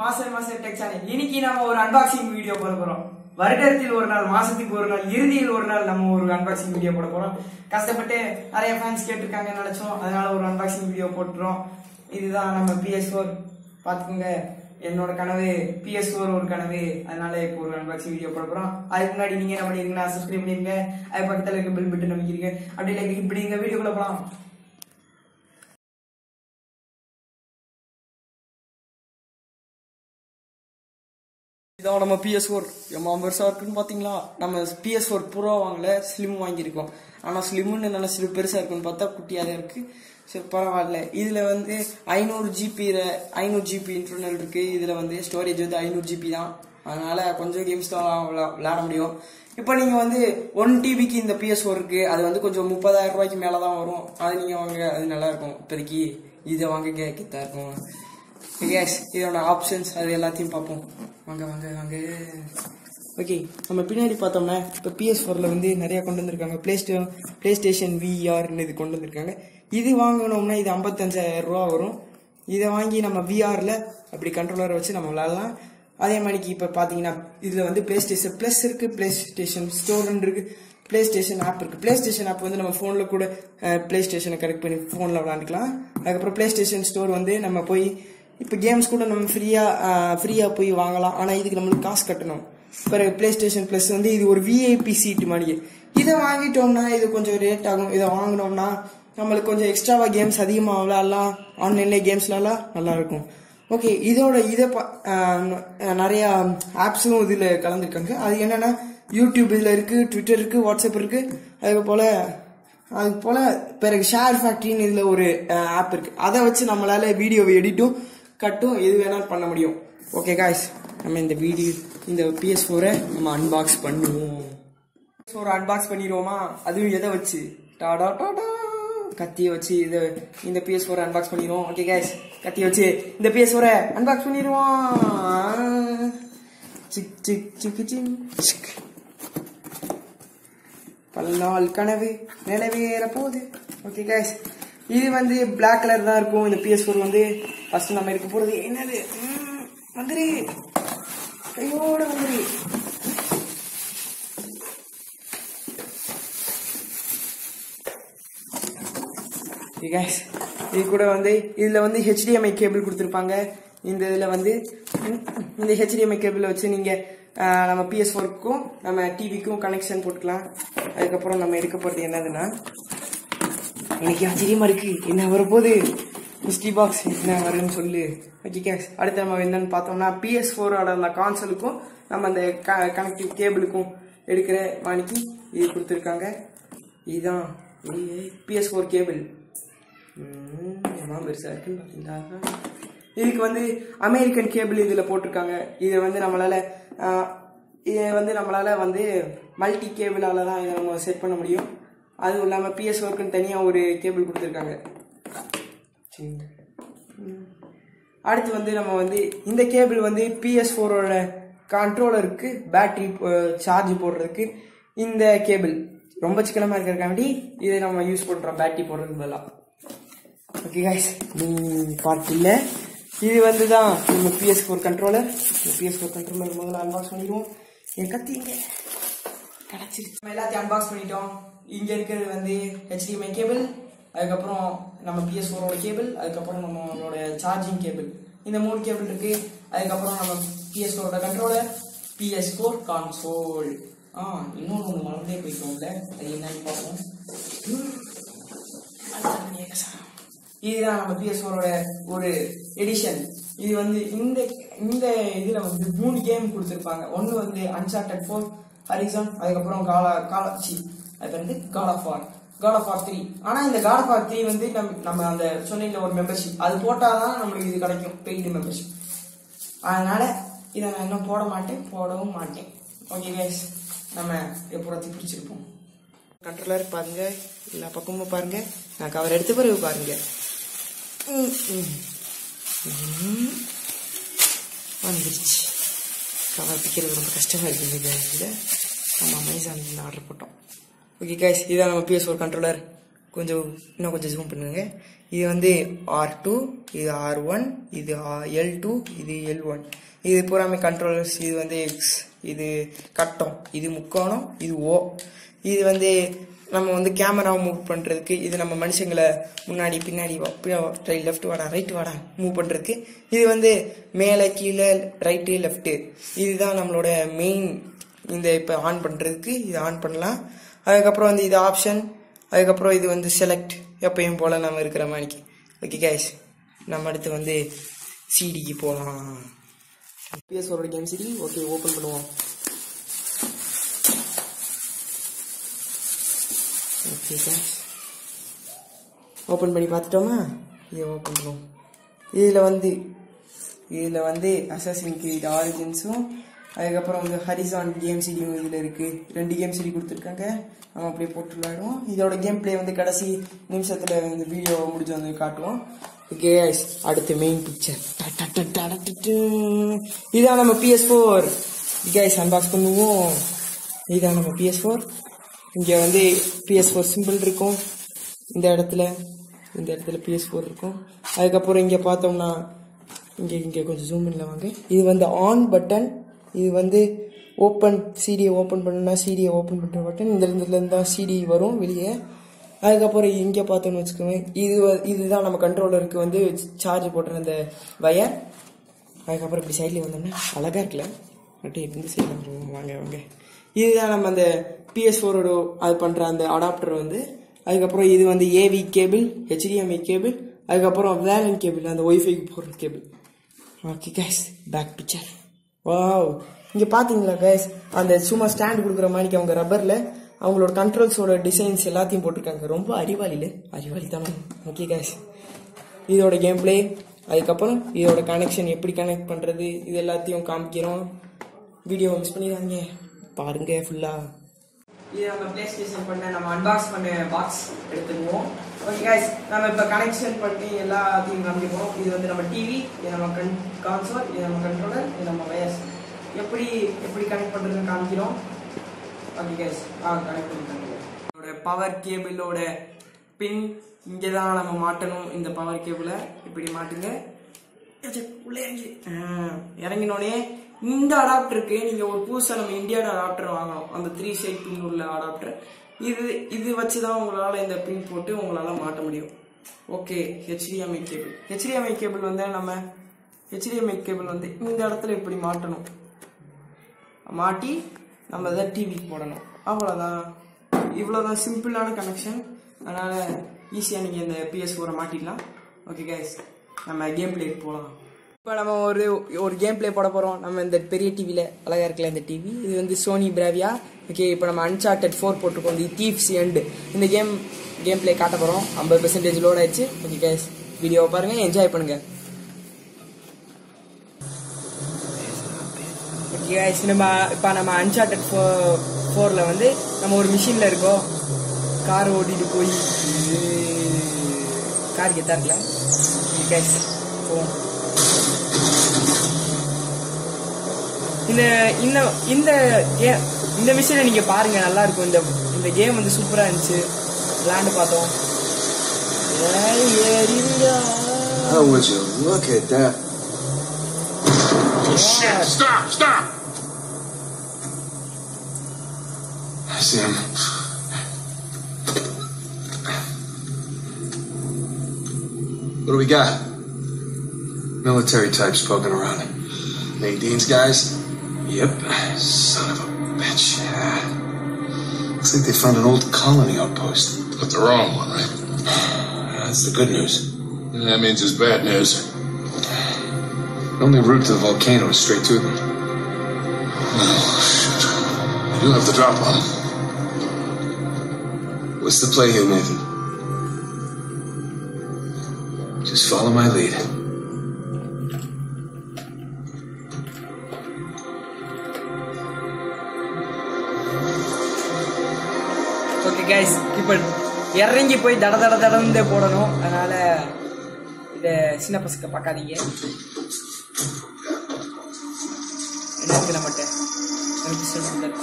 மாசம் மாசம் tech channel. இன்னைக்கு நம்ம ஒரு அன்பாக்சிங் வீடியோ போட போறோம். வருடத்தில் ஒரு நாள் மாசத்துக்கு ஒரு நாள் இறுதியில் ஒரு நாள் நம்ம ஒரு அன்பாக்சிங் வீடியோ போட போறோம். கஷ்டப்பட்டு நிறைய ஃபேன்ஸ் கேட்டிருக்காங்க நினைச்சோம். அதனால ஒரு அன்பாக்சிங் வீடியோ போட்டுறோம். இதுதான் நம்ம பிஎஸ் ஃபோர் பாத்துக்கோங்க என்னோட கனவு பிஎஸ் ஃபோர் ஒரு கனவு. அதனால இப்போ ஒரு அன்பாக்சிங் வீடியோ போட போறோம். அதுக்கு முன்னாடி நீங்க என்ன பண்ணிருக்கீங்கன்னா சப்ஸ்கிரைப் பண்ணிருங்க. அது பக்கத்தில் இருக்க பில் பட்டன் அமைக்கிறீங்க அப்படி இல்லை இப்படி இந்த வீடியோக்குள்ள போலாம். இதான் நம்ம பிஎஸ் ஃபோர் எம்மா பெருசாக இருக்குன்னு பார்த்தீங்களா நம்ம பிஎஸ் ஃபோர் ப்ரோ வாங்கல ஸ்லிம் வாங்கியிருக்கோம். ஆனால் ஸ்லிம்னு நல்லா சிறு பெருசாக இருக்குன்னு பார்த்தா குட்டியாக தான் இருக்குது சரி பரவாயில்ல. இதில் வந்து ஐநூறு ஜிபி ஐநூறு ஜிபி இன்டர்னல் இருக்குது இதில் வந்து ஸ்டோரேஜ் வந்து ஐநூறு ஜிபி தான். அதனால் கொஞ்சம் கேம்ஸ் தான் விளா- விளையாட முடியும். இப்போ நீங்கள் வந்து ஒன் டிபிக்கு இந்த பிஎஸ் ஃபோர் இருக்குது அது வந்து கொஞ்சம் முப்பதாயிரம் ரூபாய்க்கு மேலே தான் வரும். அது நீங்கள் வாங்க அது நல்லாயிருக்கும் இப்போதைக்கு இதை வாங்க கிட்டா இருக்கும். எஸ் இதோட ஆப்ஷன்ஸ் அது எல்லாத்தையும் பார்ப்போம். வாங்க வாங்க வாங்க. ஓகே நம்ம பின்னாடி பார்த்தோம்னா இப்போ பிஎஸ் ஃபோரில் வந்து நிறையா கொண்டு வந்திருக்காங்க. பிளே ஸ்டே பிளே ஸ்டேஷன் விஆர்னு இது கொண்டு வந்திருக்காங்க. இது வாங்கினோம்னா இது ஐம்பத்தஞ்சாயிரம் ரூபா வரும். இதை வாங்கி நம்ம விஆரில் அப்படி கண்ட்ரோலரை வச்சு நம்ம விளாடலாம். அதே மாதிரிக்கு இப்போ பார்த்தீங்கன்னா இதில் வந்து பிளே ஸ்டேஷன் ப்ளஸ் இருக்குது பிளே ஸ்டேஷன் ஸ்டோர்னு இருக்குது பிளே ஸ்டேஷன் ஆப் இருக்குது பிளே ஸ்டேஷன் ஆப் வந்து நம்ம ஃபோனில் கூட பிளே ஸ்டேஷனை கனெக்ட் பண்ணி ஃபோனில் விளாண்டுக்கலாம். அதுக்கப்புறம் பிளே ஸ்டேஷன் ஸ்டோர் வந்து நம்ம போய் இப்போ கேம்ஸ் கூட நம்ம ஃப்ரீயாக ஃப்ரீயாக போய் வாங்கலாம். ஆனால் இதுக்கு நம்மளுக்கு காசு கட்டணும். பிறகு பிளே ஸ்டேஷன் ப்ளஸ் வந்து இது ஒரு விஐபி சீட்டு மாதிரி இதை வாங்கிட்டோம்னா இது கொஞ்சம் ரேட் ஆகும். இதை வாங்கினோம்னா நம்மளுக்கு கொஞ்சம் எக்ஸ்ட்ராவாக கேம்ஸ் அதிகமாக விளாட்லாம் ஆன்லைன்லேயே கேம்ஸ் நல்லாயிருக்கும். ஓகே இதோட இதை நிறையா ஆப்ஸும் இதில் கலந்துருக்காங்க. அது என்னென்னா யூடியூப் இதில் இருக்குது ட்விட்டர் இருக்குது வாட்ஸ்அப் இருக்கு. அதுக்கு போல் அது போல் பிறகு ஷேர் ஃபேக்ட்ரின்னு இதில் ஒரு ஆப் இருக்குது அதை வச்சு நம்மளால் வீடியோவை எடிட்டும் கட்டும் எது வேணாலும் பண்ண முடியும். ஓகே காய்ஸ் நம்ம இந்த வீடியோ இந்த பிஎஸ் ஃபோரை நம்ம அன்பாக்ஸ் பண்ணுவோம். ஃபோரை அன்பாக்ஸ் பண்ணிடுவோமா? அதுவும் எதை வச்சு? டாடா டாடா. கத்தியை வச்சு இதை இந்த பிஎஸ் ஃபோரை அன்பாக்ஸ் பண்ணிடுவோம். ஓகே கேஸ் கத்தியை வச்சு இந்த பிஎஸ் ஃபோரை அன்பாக்ஸ் பண்ணிடுவோம். சிக் சிக் சிக்கு சிங் சிக். பல்லால் கனவு நிலவேற போகுது ஓகே கேஸ் இது வந்து பிளாக் கலர் தான் இருக்கும். இந்த பிஎஸ் ஃபோர் வந்து ஃபர்ஸ்ட் நம்ம எடுக்க போறது என்னது? வந்துரு கையோட வந்துரு இது கூட வந்து இதுல வந்து ஹெச்டிஎம்ஐ கேபிள் கொடுத்துருப்பாங்க. இந்த இதுல வந்து இந்த ஹெச்டிஎம்ஐ கேபிள் வச்சு நீங்க நம்ம பிஎஸ் ஃபோருக்கும் நம்ம டிவிக்கும் கனெக்ஷன் போட்டுக்கலாம். அதுக்கப்புறம் நம்ம எடுக்க போறது என்னதுன்னா எனக்கு ஆச்சரியமா இருக்கு. என்ன வரப்போகுது மிஸ்டி பாக்ஸ் என்ன வரும்னு சொல்லு. ஓகே கேஸ் அடுத்து நம்ம என்னன்னு பார்த்தோம்னா பிஎஸ் ஃபோரோட அந்த கான்சலுக்கும் நம்ம அந்த கனெக்டிவ் கேபிளுக்கும் எடுக்கிற வாணிக்கு இது கொடுத்துருக்காங்க. இதுதான் பிஎஸ் ஃபோர் கேபிள் எவ்வளோ பெருசாக இருக்குன்னு பார்த்தீங்களா? இதுக்கு வந்து அமெரிக்கன் கேபிள் இதில் போட்டிருக்காங்க. இதை வந்து நம்மளால் இதை வந்து நம்மளால் வந்து மல்டி கேபிளால தான் இதை நம்ம செட் பண்ண முடியும். அதுவும் இல்லாமல் பிஎஸ் ஒர்க்குன்னு தனியாக ஒரு கேபிள் கொடுத்துருக்காங்க. சரி. அடுத்து வந்து நம்ம வந்து இந்த கேபிள் வந்து பிஎஸ் ஃபோரோட கண்ட்ரோலருக்கு பேட்டரி சார்ஜ் போடுறதுக்கு இந்த கேபிள் ரொம்ப சிக்கனமாக இருக்கிறக்காண்டி இதை நம்ம யூஸ் பண்ணுறோம் பேட்டரி போடுறதுக்கு பதிலாக ஓகே கைஸ் நீ பார்ட் இல்லை. இது வந்து தான் நம்ம PS four controller PS four controller முதல்ல அன்பாக்ஸ் பண்ணிடுவோம். என் கத்திங்க கிடைச்சிருச்சு. நம்ம எல்லாத்தையும் அன்பாக்ஸ் பண்ணிட்டோம். இங்கே இருக்கிறது வந்து ஹெச்டிஎம்ஐ கேபிள் அதுக்கப்புறம் நம்ம பிஎஸ் ஃபோரோட கேபிள் அதுக்கப்புறம் நம்மளோட சார்ஜிங் கேபிள் இந்த மூணு கேபிள் இருக்கு. அதுக்கப்புறம் நம்ம பிஎஸ் ஃபோரோட கண்ட்ரோலர் பிஎஸ் ஃபோர் கான்சோல் ஆ இன்னொன்று ஒன்று மறந்தே போயிட்டோம்ல. அது என்னன்னு பார்ப்போம். இதுதான் நம்ம பிஎஸ்ஓரோட ஒரு எடிஷன் இது வந்து இந்த இந்த இதில் வந்து மூணு கேம் கொடுத்துருப்பாங்க. ஒன்று வந்து அன்சார்டட் ஃபோர் ஹரிசன் அதுக்கப்புறம் காலா காலாச்சி அது வந்து God of War God of War three ஆனா இந்த காட் ஆஃப் வார் த்ரீ வந்து நம்ம நம்ம அந்த சொன்னீங்க ஒரு மெம்பர்ஷிப் அது போட்டாதான் நம்மளுக்கு இது கிடைக்கும் பெய்டு மெம்பர்ஷிப் அதனால இதை நான் இன்னும் போட மாட்டேன் போடவும் மாட்டேன். ஓகே கேஸ் நம்ம எப்போத்தி பிடிச்சிருப்போம் கண்ட்ரோலர் பாருங்க எல்லா பக்கமும் பாருங்க. நான் கவர் எடுத்து பிறகு பாருங்க. வந்துருச்சு. சமர்ப்பிக்கிறது ரொம்ப கஷ்டமாக இருக்குது இதில் நம்ம அமேசானில் ஆர்டர் போட்டோம். ஓகே கைஸ் இதான் நம்ம பிஎஸ் ஒரு கண்ட்ரோலர் கொஞ்சம் இன்னும் கொஞ்சம் ஜூம் பண்ணுங்க. இது வந்து ஆர் டூ இது ஆர் ஒன் இது எல் டூ இது எல் ஒன் இது பூராமே கண்ட்ரோலர்ஸ் இது வந்து எக்ஸ் இது கட்டம் இது முக்கோணம் இது ஓ இது வந்து நம்ம வந்து கேமராவை மூவ் பண்ணுறதுக்கு இது நம்ம மனுஷங்களை முன்னாடி பின்னாடி ரைட் லெஃப்ட் வாடா ரைட் வாடா மூவ் பண்ணுறதுக்கு இது வந்து மேலே கீழே ரைட்டு லெஃப்ட்டு இதுதான் நம்மளோட மெயின் இந்த இப்போ ஆன் பண்ணுறதுக்கு இது ஆன் பண்ணலாம். அதுக்கப்புறம் வந்து இது ஆப்ஷன் அதுக்கப்புறம் இது வந்து செலக்ட் எப்பயும் போல் நம்ம இருக்கிற மாதிரிக்கு. ஓகே கேஷ் நம்ம அடுத்து வந்து சிடிக்கு போகலாம் பிஎஸ்ஓட கேம் சிடி ஓகே ஓப்பன் பண்ணுவோம். ஓகே சார் ஓப்பன் பண்ணி பார்த்துட்டோமா? இதை ஓப்பன் பண்ணுவோம். இதில் வந்து இதில் வந்து அசாசின் கிரீட் ஆரிஜின்ஸும் அதுக்கப்புறம் வந்து ஹரிசான் கேம் சிடியும் இதில் இருக்குது ரெண்டு கேம் சிடி கொடுத்துருக்காங்க. நம்ம அப்படியே போட்டு விளையாடுவோம். இதோட கேம் பிளே வந்து கடைசி நிமிஷத்தில் இந்த வீடியோ முடிஞ்சு வந்து காட்டுவோம். ஓகே அடுத்து மெயின் பிக்சர் இதான் நம்ம பிஎஸ் ஃபோர் கைஸ் அன்பாக்ஸ் பண்ணுவோம். இதான் நம்ம பிஎஸ் ஃபோர் இங்கே வந்து பிஎஸ் ஃபோர் சிம்பிள் இருக்கும். இந்த இடத்துல இந்த இடத்துல பிஎஸ் ஃபோர் இருக்கும். அதுக்கப்புறம் இங்கே பார்த்தோம்னா இங்கே இங்கே கொஞ்சம் ஜூம் பண்ணல வாங்க. இது வந்து ஆன் பட்டன் இது வந்து ஓப்பன் சிடியை ஓப்பன் பண்ணணும்னா சிடியை ஓப்பன் பண்ணுற பட்டன் இந்த இடத்துலேருந்து தான் சிடி வரும் வெளியே. அதுக்கப்புறம் இங்கே பார்த்தோன்னு வச்சுக்கோங்க இது வ- இதுதான் நம்ம கண்ட்ரோலருக்கு வந்து சார்ஜ் போட்டுற அந்த வயர் அதுக்கப்புறம் இப்படி சைட்லேயே வந்தோம்னா அழகாக இருக்குல்ல. அப்படியே இந்த சைடில் வாங்க வாங்க. இதுதான் நம்ம அந்த பிஎஸ் ஃபோரோட அது பண்ணுற அந்த அடாப்டர் வந்து. அதுக்கப்புறம் இது வந்து ஏவி கேபிள் ஹெச்டிஎம்ஐ கேபிள் அதுக்கப்புறம் வேலன் கேபிள் அந்த ஒய்ஃபைக்கு போடுற cable okay guys back picture wow இங்கே பார்த்தீங்களா கேஸ் அந்த சும்மா ஸ்டாண்ட் கொடுக்குற மாதிரி அவங்க ரப்பரில் அவங்களோட கண்ட்ரோல்ஸோட டிசைன்ஸ் எல்லாத்தையும் போட்டிருக்காங்க. ரொம்ப அறிவாளியில் அறிவாளி தான் ஓகே கேஸ் இதோட கேம் பிளே அதுக்கப்புறம் இதோட கனெக்ஷன் எப்படி கனெக்ட் பண்ணுறது இது எல்லாத்தையும் காமிக்கிறோம். வீடியோ மிஸ் பண்ணிடுறாங்க பாருங்க ஃபுல்லாக இது நம்ம பிளே ஸ்டேஷன் பண்ண நம்ம அன்பாக்ஸ் பண்ண பாக்ஸ் எடுத்துக்குவோம். ஓகே கைஸ் நம்ம இப்போ கனெக்ஷன் பண்ணி எல்லாத்தையும் காமிப்போம் இது வந்து நம்ம டிவி இது நம்ம கன் கான்சோல் இது நம்ம கண்ட்ரோலர் இது நம்ம வயர்ஸ் எப்படி எப்படி கனெக்ட் பண்ணுறதுன்னு காமிக்கிறோம். ஓகே கைஸ் ஆ கனெக்ட் பண்ணி பவர் கேபிளோட பின் இங்கே தான் நம்ம மாட்டணும். இந்த பவர் கேபிளை இப்படி மாட்டுங்க. உள்ளே இறங்கி. இறங்கினோடனே இந்த அடாப்டருக்கு நீங்க ஒரு புதுசா நம்ம இந்தியாவில் அடாப்டர் வாங்கணும். அந்த த்ரீ சைட் பின் உள்ள அடாப்டர் இது இது வச்சு தான் உங்களால இந்த பின் போட்டு உங்களால மாட்ட முடியும். Okay HDMI cable HDMI cable வந்து நம்ம ஹெச்டிஎம்ஐ கேபிள் வந்து இந்த இடத்துல இப்படி மாட்டணும்? மாட்டி நம்ம இதை டிவிக்கு போடணும். அவ்வளோதான் இவ்வளோதான் சிம்பிளான கனெக்ஷன் அதனால் ஈஸியாக நீங்கள் இந்த பிஎஸ் ஃபோரை மாட்டிடலாம். ஓகே கைஸ் நம்ம கேம் பிளேக்கு போகலாம் இப்போ நம்ம ஒரு ஒரு கேம் பிளே போட போகிறோம் நம்ம இந்த பெரிய டிவியில் அழகாக இருக்கல இந்த டிவி இது வந்து சோனி பிராவியா ஓகே இப்போ நம்ம அன்சார்டட் ஃபோர் போட்டிருக்கோம். இந்த தீப்ஸ் எண்டு இந்த கேம் கேம் பிளே காட்ட போகிறோம் ஐம்பது பெர்சன்டேஜ் லோட் ஆயிடுச்சு. ஓகே கேஸ் வீடியோவை பாருங்கள் என்ஜாய் பண்ணுங்கள் ஓகே நம்ம இப்போ நம்ம அன்சார்டட் ஃபோ ஃபோரில் வந்து நம்ம ஒரு மிஷினில் இருக்கோம். கார் ஓட்டிட்டு போய் கார் கெத்தா இருக்கல கேஸ் போவோம். இந்த இந்த இந்த கே- இந்த மிஷினை நீங்க பாருங்க நல்லா இருக்கும் இந்த இந்த கேம் வந்து சூப்பரா இருந்துச்சு விளையாண்டு பார்த்தோம் ஏய், ஏறிடுடா. How would you look at that? Shit! Stop! Stop! I see him. What do we got? Military types poking around. Nadine's guys? Yep. Son of a bitch. Yeah. Looks like they found an old colony outpost. But the wrong one, right? That's the good news. That means it's bad news. The only route to the volcano is straight to them. Oh, shit. You do have the drop on. What's the play here, Nathan? Just follow my lead. Guys இப்போ இறங்கி போய் தட தட தடந்தே போடணும். அதனால் இதை சின்ன பசங்க பார்க்காதீங்க. என்ன நம்மகிட்ட எனக்கு சொல்லுங்கள்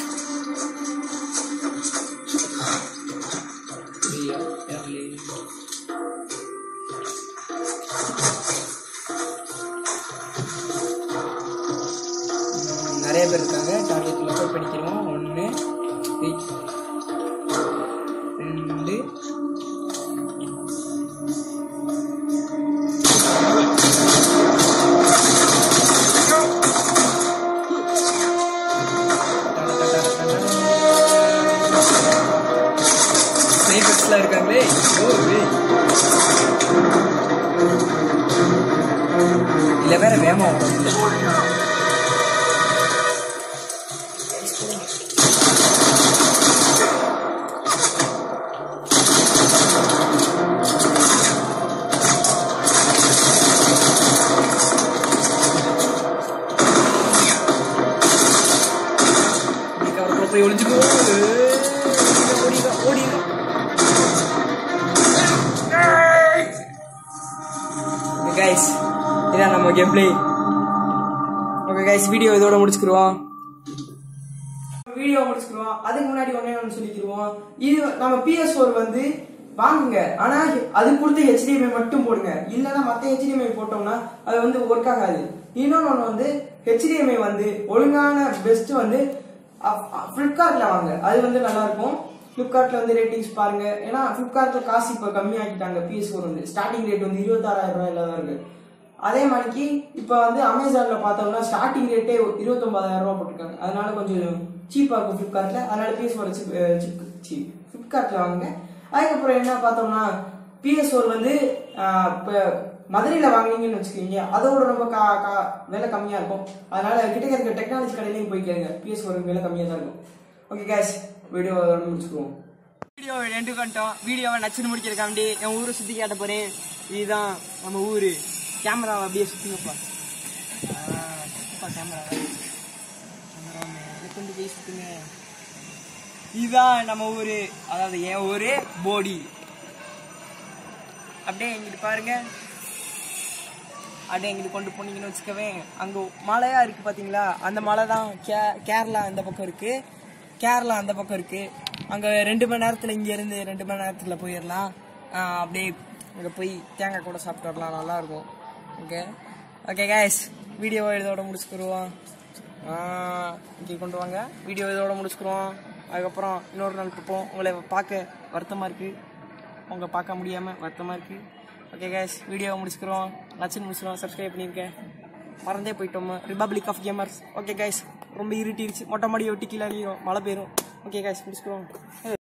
நிறைய பேர் இருக்காங்க. டார்கெட் லொக்கேட் பண்ணிக்கிறோம் ஒன்று ले तो slide कर ले। ओ रे इलेवन है मैम இதான் game play okay guys video இதோட முடிச்சுக்கிடுவோம் வீடியோ முடிச்சுக்கிடுவோம் அதுக்கு முன்னாடி ஒன்னே ஒன்று சொல்லிக்கிடுவோம் இது நம்ம பிஎஸ் ஃபோர் வந்து வாங்குங்க. ஆனா அது கொடுத்த ஹெச்டிஎம்ஐ மட்டும் போடுங்க. இல்லைன்னா மற்ற ஹெச்டிஎம்ஐ போட்டோம்னா அது வந்து ஒர்க் ஆகாது. இன்னொன்று ஒன்று வந்து ஹெச்டிஎம்ஐ வந்து ஒழுங்கான பெஸ்ட் வந்து ஃப்ளிப்கார்ட்ல வாங்க. அது வந்து நல்லா இருக்கும் ஃப்ளிப்கார்ட்ல வந்து ரேட்டிங்ஸ் பாருங்க. ஏன்னா ஃப்ளிப்கார்ட்ல காசு இப்போ கம்மியாக்கிட்டாங்க பிஎஸ் ஃபோர் வந்து. ஸ்டார்டிங் ரேட் வந்து இருபத்தாறாயிரம் ரூபாயில தான் இருக்கு. அதே மாதிரிக்கு இப்போ வந்து அமேசானில் பார்த்தோம்னா ஸ்டார்டிங் ரேட்டே இருபத்தொம்பதாயிரம் ரூபா போட்டிருக்காங்க. அதனால கொஞ்சம் சீப்பாக இருக்கும் ஃப்ளிப்கார்ட்டில் அதனால பிஎஸ் ஃபோர் சீப் ஃப்ளிப்கார்ட்டில் வாங்குங்க. அதுக்கப்புறம் என்ன பார்த்தோம்னா பிஎஸ் ஃபோர் வந்து இப்போ மதுரையில் வாங்குனீங்கன்னு வச்சுக்கோங்க அதோட ரொம்ப கா கா விலை கம்மியாக இருக்கும். அதனால கிட்ட இருக்க டெக்னாலஜி கடையிலையும் போய் கேளுங்க. பிஎஸ் ஃபோர் விலை கம்மியாக தான் இருக்கும். ஓகே கேஷ் வீடியோ முடிச்சுக்குவோம். வீடியோ ரெண்டு கண்டோம் வீடியோவை நச்சுன்னு முடிக்கிறக்காண்டி என் ஊரை சுற்றி காட்ட போகிறேன் இதுதான் நம்ம ஊர். கேமராவை அப்படியே சுற்றுங்கப்பா கேமரா கொண்டு போய் சுற்றுங்க இதுதான் நம்ம ஊர் அதாவது என் ஊர் போடி அப்படியே எங்கிட்டு பாருங்க அப்படியே எங்கிட்டு கொண்டு போனீங்கன்னு வச்சுக்கவே அங்கே மலையா இருக்கு பார்த்தீங்களா அந்த மலை தான் கே- கேரளா அந்த பக்கம் இருக்கு கேரளா அந்த பக்கம் இருக்கு அங்கே ரெண்டு மணி நேரத்தில் இங்கேருந்து ரெண்டு மணி நேரத்தில் போயிடலாம் அப்படியே அங்கே போய் தேங்காய் கூட சாப்பிட்டு வரலாம் நல்லா இருக்கும் ஓகே ஓகே guys. வீடியோவை இதோட முடிச்சுக்கிருவோம். இங்கே கொண்டு வாங்க. வீடியோ இதோட முடிச்சுக்கிறோம் அதுக்கப்புறம் இன்னொரு நாள் பார்ப்போம். உங்களை பார்க்க வருத்தமாக இருக்குது உங்களை பார்க்க முடியாமல் வருத்தமாக இருக்குது ஓகே கேஸ் வீடியோவை முடிச்சுக்கிறோம் லட்சன் முடிச்சிடும் சப்ஸ்கிரைப் பண்ணியிருக்கேன் மறந்தே போயிட்டோம். Republic of Gamers okay guys ரொம்ப இருட்டிருச்சு. மொட்டை மாடி ஒட்டி கீழே மழை பெய்யும். Okay case முடிச்சுக்கிறோம்